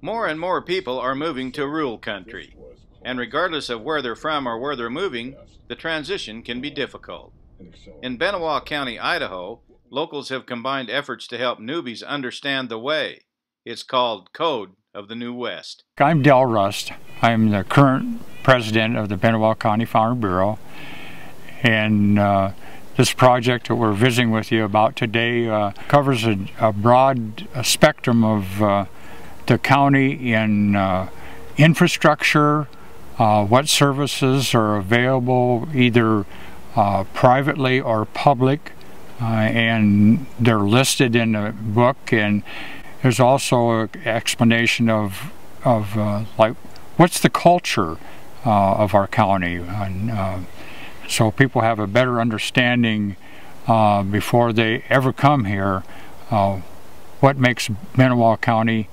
More and more people are moving to rural country, and regardless of where they're from or where they're moving, the transition can be difficult. In Benewah County, Idaho, locals have combined efforts to help newbies understand the way. It's called Code of the New West. I'm Del Rust. I'm the current president of the Benewah County Farm Bureau, and uh, this project that we're visiting with you about today uh, covers a, a broad a spectrum of uh, the county in uh, infrastructure, uh, what services are available either uh, privately or public, uh, and they're listed in the book. And there's also an explanation of of like what's the culture of our county. And, so people have a better understanding uh, before they ever come here uh, what makes Benewah County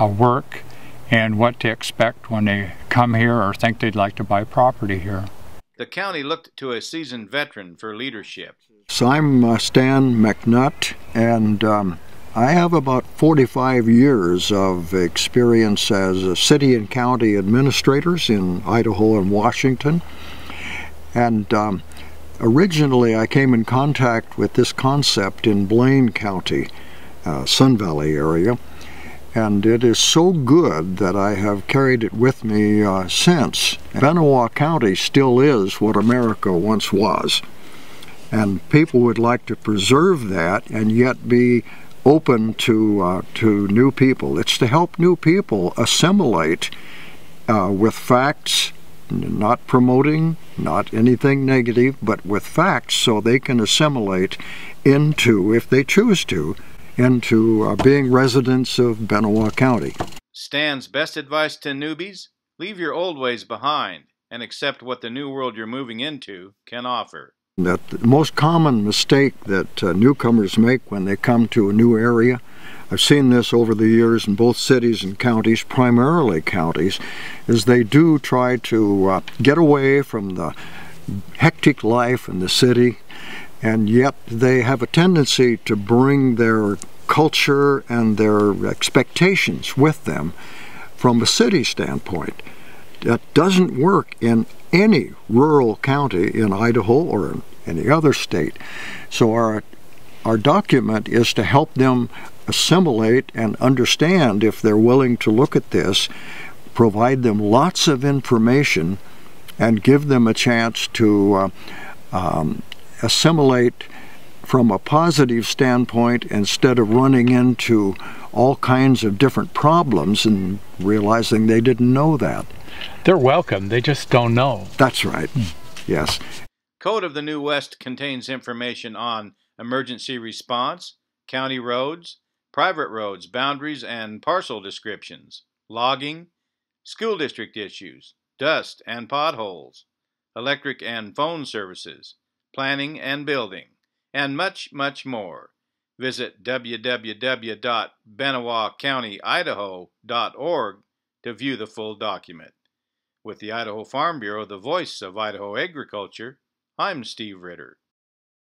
uh, work and what to expect when they come here or think they'd like to buy property here. The county looked to a seasoned veteran for leadership. So I'm uh, Stan McNutt, and um, I have about 45 years of experience as a city and county administrators in Idaho and Washington. And um, originally I came in contact with this concept in Blaine County, uh, Sun Valley area, and it is so good that I have carried it with me uh, since. Benewah County still is what America once was, and people would like to preserve that and yet be open to uh, to new people. It's to help new people assimilate uh, with facts not promoting, not anything negative, but with facts so they can assimilate into, if they choose to, into uh, being residents of Benewah County. Stan's best advice to newbies leave your old ways behind and accept what the new world you're moving into can offer. That the most common mistake that uh, newcomers make when they come to a new area I've seen this over the years in both cities and counties, primarily counties, is they do try to uh, get away from the hectic life in the city, and yet they have a tendency to bring their culture and their expectations with them from a city standpoint. That doesn't work in any rural county in Idaho or in any other state. So our our document is to help them assimilate and understand if they're willing to look at this, provide them lots of information, and give them a chance to uh, um, assimilate from a positive standpoint instead of running into all kinds of different problems and realizing they didn't know that. They're welcome, they just don't know. That's right, hmm. yes. Code of the New West contains information on emergency response, county roads, private roads, boundaries and parcel descriptions, logging, school district issues, dust and potholes, electric and phone services, planning and building, and much, much more. Visit www.benewahcountyidaho.org to view the full document. With the Idaho Farm Bureau, the voice of Idaho agriculture, I'm Steve Ritter.